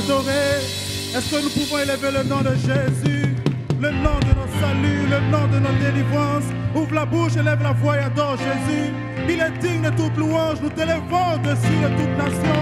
l'adorer Est-ce que nous pouvons élever le nom de Jésus? Le nom de notre salut, le nom de notre délivrance. Ouvre la bouche, élève la voix et adore Jésus. Il est digne de toute louange. Nous t'élèvons au-dessus de toute nation.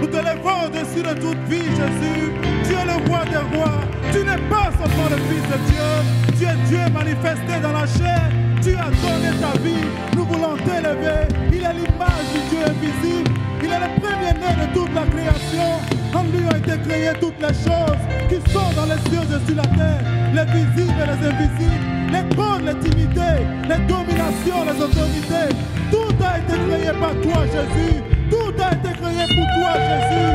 Nous t'élèvons au-dessus de toute vie, Jésus. Tu es le roi des rois. Tu n'es pas seulement le Fils de Dieu. Tu es Dieu manifesté dans la chair. Tu as donné ta vie. Nous voulons t'élever. Il est l'image du Dieu invisible. Est le premier-né de toute la création. En lui ont été créées toutes les choses qui sont dans les cieux et sur la terre, les visibles et les invisibles, les trônes, les dignités, les dominations, les autorités. Tout a été créé par toi, Jésus. Tout a été créé pour toi, Jésus.